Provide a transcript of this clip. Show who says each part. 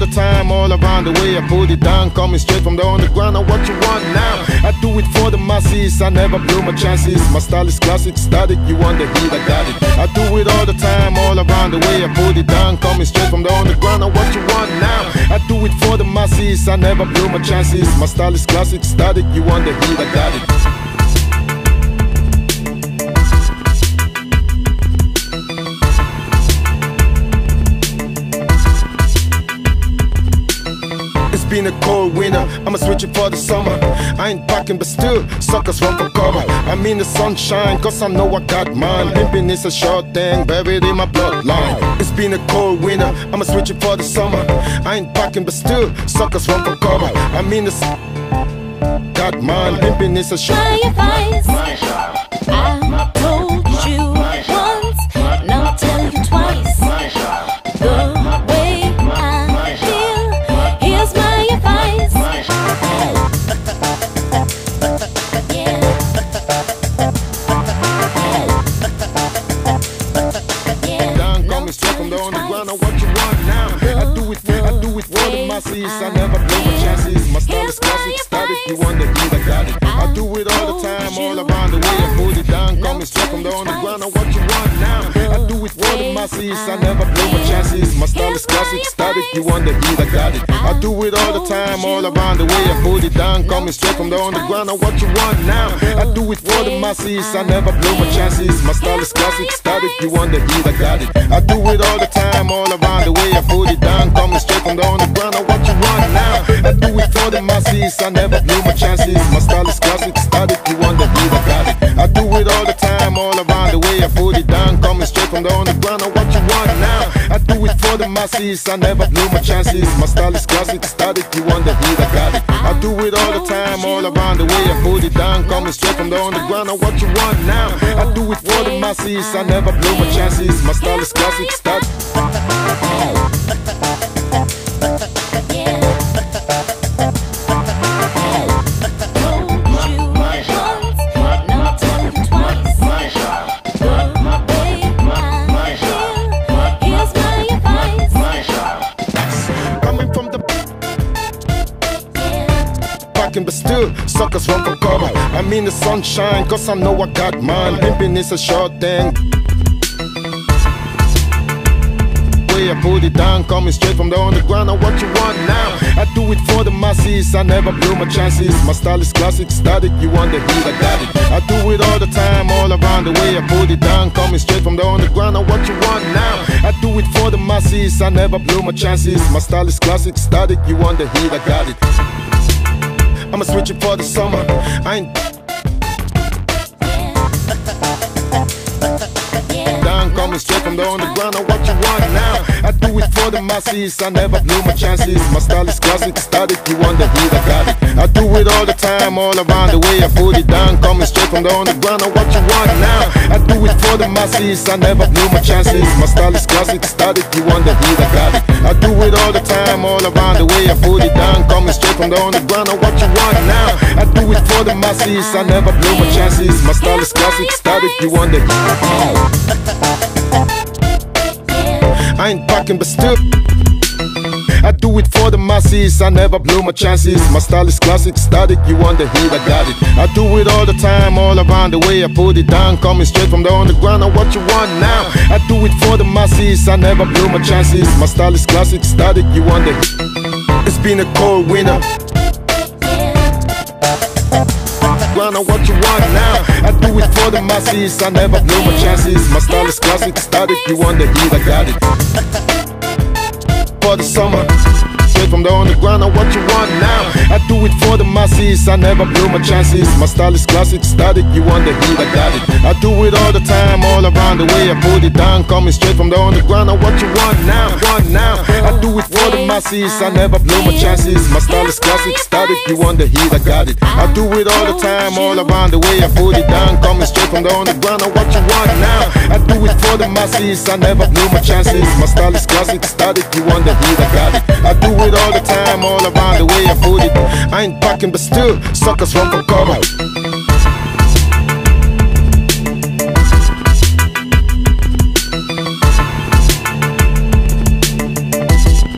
Speaker 1: the time, all around the way. I put it down, coming straight from the underground. Now what you want now? I do it for the masses. I never blew my chances. My style is classic, static. You want the heat? I got it. I do it all the time, all around the way. I put it down, coming straight from the underground. Now what you want now? I do it for the masses. I never blew my chances. My style is classic, static. You want the heat? I got it. Been a cold winter. I'ma switch it for the summer. I ain't packing, but still, suckers run for cover. I'm in the sunshine, cause I know I got mine. Pimping is a short thing, buried in my bloodline. It's been a cold winter. I'ma switch it for the summer. I ain't packing, but still, suckers run for cover. I'm in the. Got mine, pimping is a short.
Speaker 2: I told
Speaker 1: I never blew my chances. My style is classic, static. You beat, I got it. I do it all the time, all around the way. I put it down, coming straight from the underground. Now what you want now? I do it for the masses. I never blew my chances. My style is classic, static. You want the beat, I got it. I do it all the time, all around the way. I put it down, coming straight from the underground. Now what you want now? I do it for the masses. I never blew my chances. My style is classic, static. You want the beat, I got it. I do it all the time, all around the way. I put it down, coming straight from the underground. Now what you want now? I do it for the masses. I never blew my chances. My style is classic, static. You want the beat, I got it. I do it all the time, all around the way. I put it coming straight from the underground. Now what you want now? I do it for the masses. I never blew my chances. My style is classic, static. You want the beat, I got it. I do it all the time, all around the way. I put it down, coming straight from the underground. Now what you want now? I do it for the masses. I never blew my chances. My style is classic, static. But still suckers run for cover. I'm in the sunshine, cause I know I got mine. Pimping is a short thing. I put it down, coming straight from the underground. Now what you want now? I do it for the masses. I never blew my chances. My style is classic, static. You want the heat? I got it. I do it all the time, all around the way. I put it down, coming straight from the underground. Now what you want now? I do it for the masses. I never blew my chances. My style is classic, static. You want the heat? I got it. I'ma switch it for the summer. I ain't down, coming straight from the underground. Now what you want now? It for the masses. I never blew my chances. My style is classic, static. You want the heat? I got it. I do it all the time, all around the way. I put it down, coming straight from the underground. Now what you want now? I do it for the masses. I never blew my chances. My style is classic, static. You want the heat? I got it. I do it all the time, all around the way. I put it down, coming straight from the underground. Now what you want now? I do it for the masses. I never blew my chances. My style is classic, static. You want the I ain't packing, but still. I do it for the masses, I never blew my chances. My style is classic, static, you want the heat, I got it. I do it all the time, all around the way. I put it down, coming straight from the underground. Now what you want now? I do it for the masses, I never blew my chances. My style is classic, static, you want the heat. It's been a cold winter. Now what you want now? I do it for the masses, I never blew my chances. My style is classic, static, you want the heat, I got it for the summer. Straight from the underground, now what you want now? I do it for the masses, I never blew my chances. My style is classic, static, you want the heat, I got it. I do it all the time, all around the way. I put it down, coming straight from the underground, now what you want now? Want now? I do it for the masses, I never blew my chances. My style is classic, static, you want the heat, I got it. I do it all the time, all around the way. I put it down, coming straight from the underground, now what you want now? I do it for the masses, I never blew my chances. My style is classic, static, you want the heat, I got it. I do it all the time, all around the way. I put it. I ain't packing, but still, suckers run for cover.